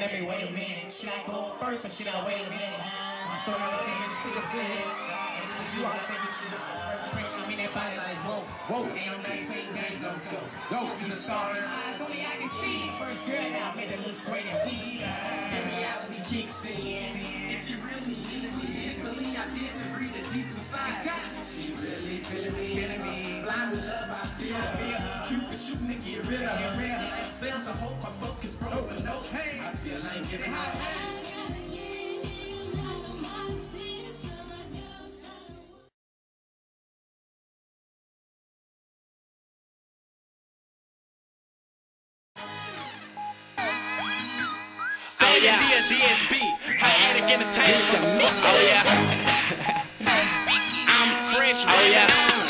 looking at me, wait a minute. Should I go first or should I wait a minute? So I was singing this nigga said, and this is you all I think you should listen first impression. I mean that body like, whoa, whoa. Ain't no nice face, games go, go, go. You the star in eyes, only I can see. First girl now, made it look straight and deep. And reality kicks in. And she really needed me, mentally I disagree the deep inside. She really feeling me, feeling me. Blind with love, I feel. Cupid shooting to get rid of her myself to hope my focus broke, no pain. I still ain't giving my hand. Oh yeah. I'm fresh. Oh yeah.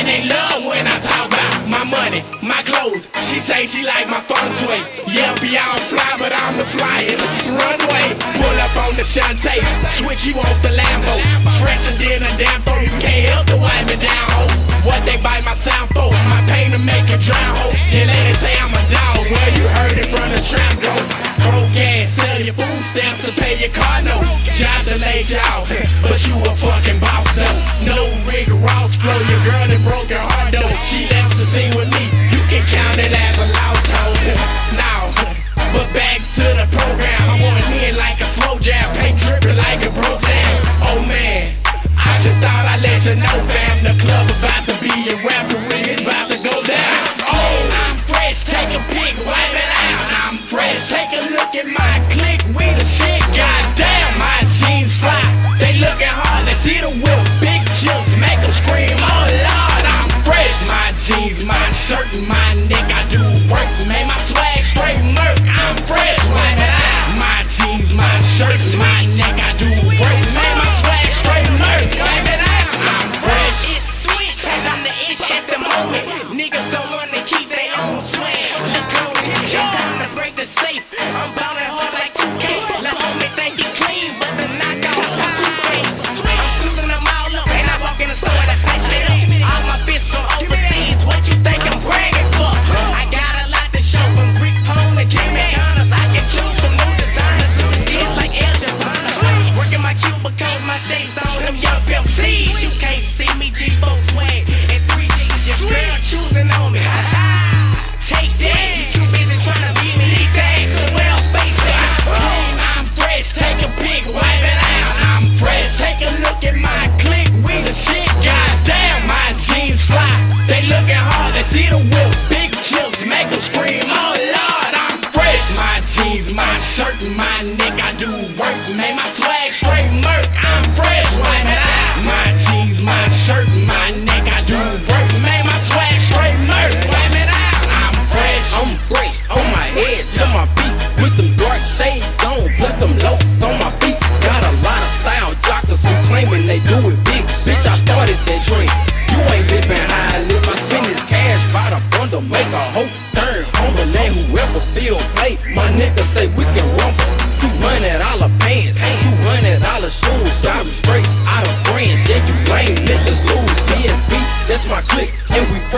and they love when I talk about my money, my clothes. She say she like my phone shui. Yeah, be all fly, but I'm the flyest. Runway, pull up on the Shantae, switch you off the Lambo. fresh and than a damn throw, you can't help to wipe me down. Ho. What they bite my sound for, my pain to make it drown. Ho. Yeah, they say I'm a dog. Well, you heard it from the tram go. Broke ass, sell your food stamps to pay your car note. Job delayed y'all, but you a fucking boss though. No, no Rick Ross flow, your girl certain mind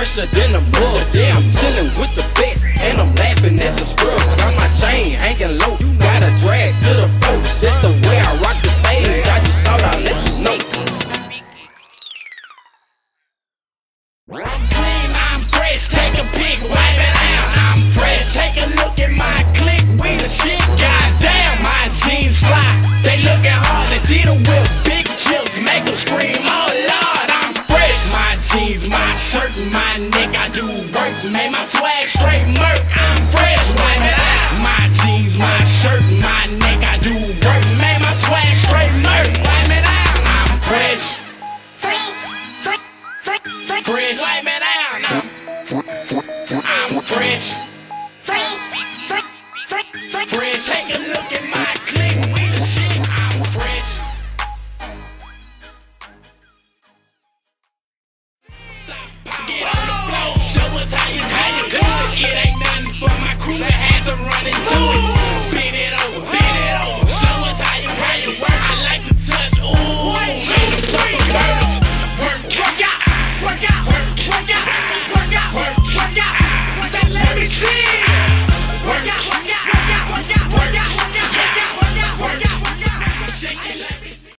fresher than a rug. Yeah, I'm chillin' with the shirt and my neck, I do work, man. My swag straight murk, I'm fresh, wipe it out. My jeans, my shirt, my neck, I do work, man. My swag straight murk, wipe it out. I'm fresh. Fresh, fresh, fresh, fresh, wipe it out. I'm fresh. Us how